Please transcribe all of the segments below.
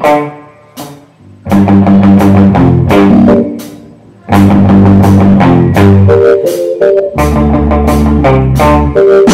Thank you.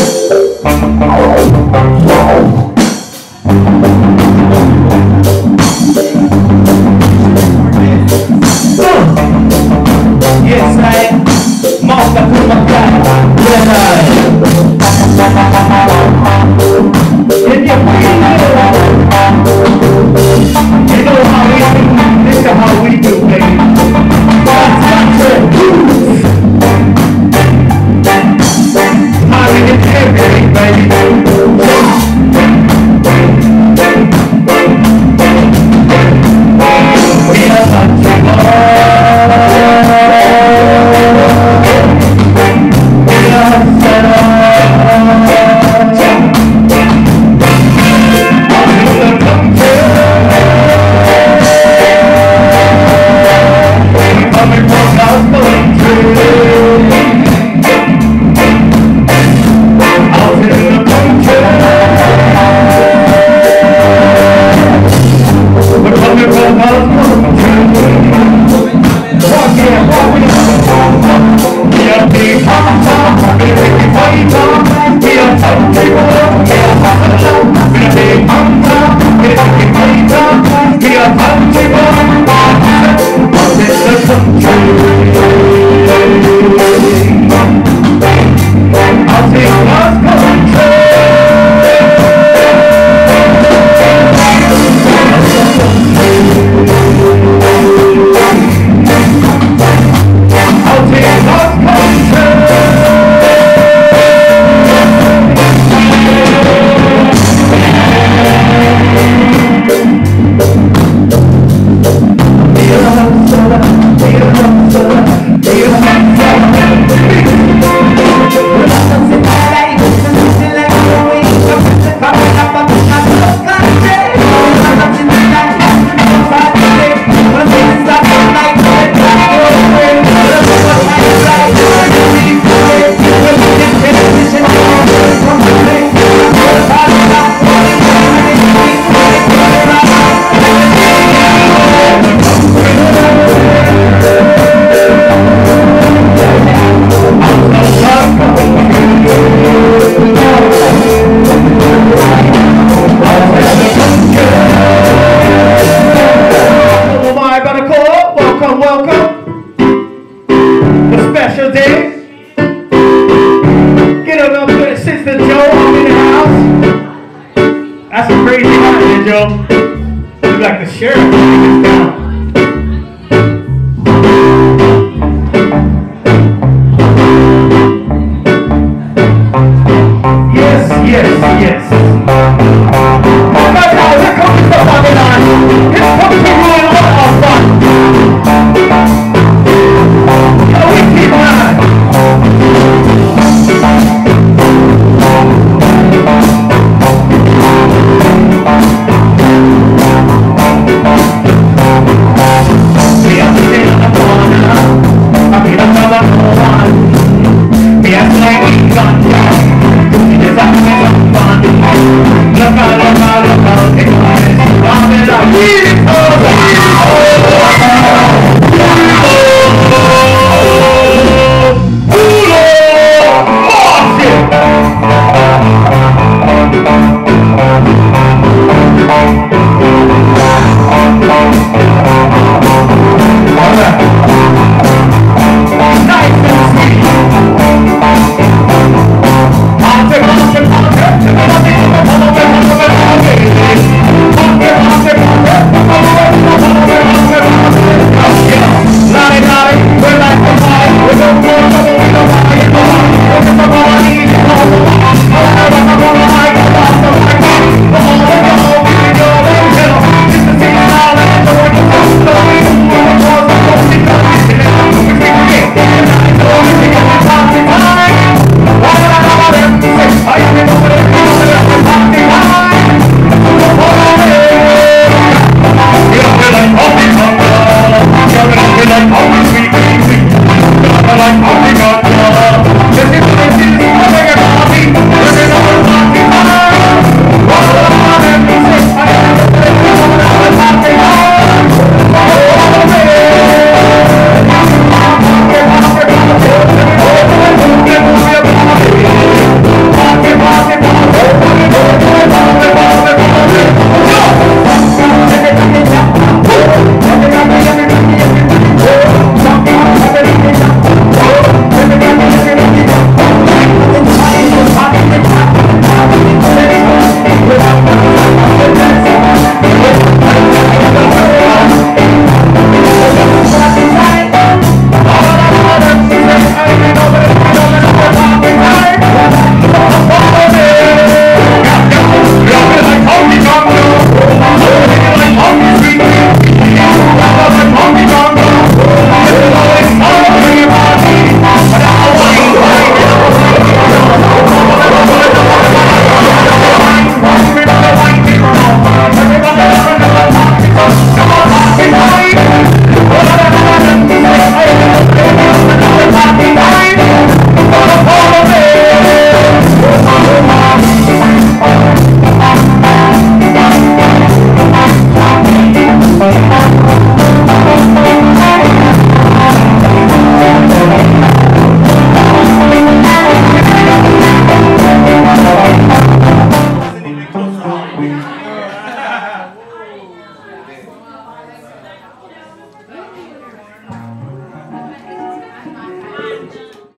special day